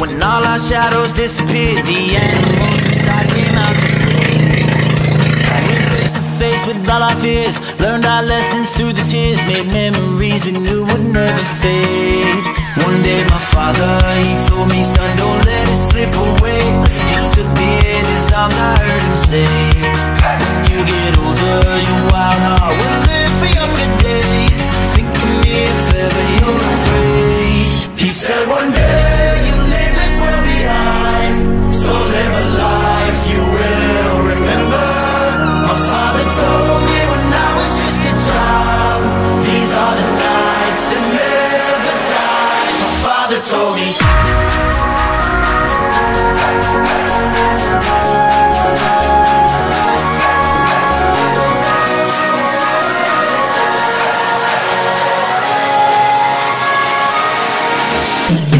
When all our shadows disappeared The animals inside came out to play. Went face to face with all our fears Learned our lessons through the tears Made memories we knew would never fade. One day my father, he told me Son, don't let it slip away. He took me in his arms, I heard him say When you get older, your wild heart will live for younger days Father told me. When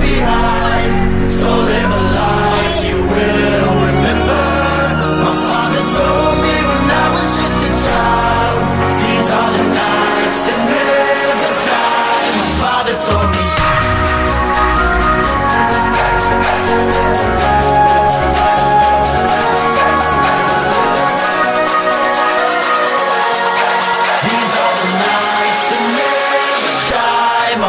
behind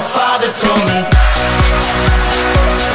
father told me